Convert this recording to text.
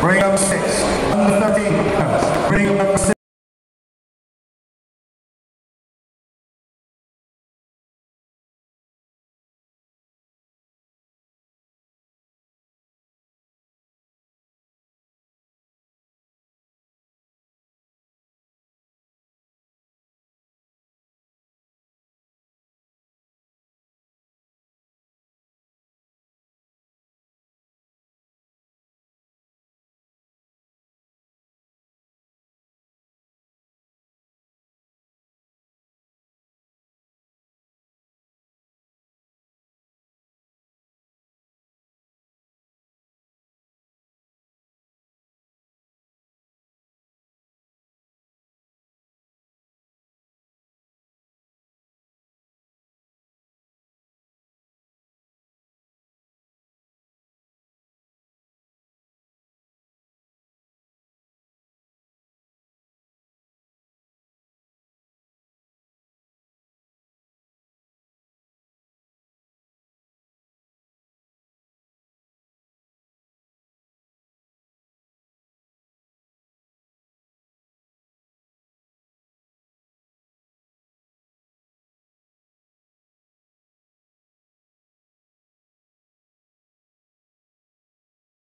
Bring up six. Under 13. Bring up six.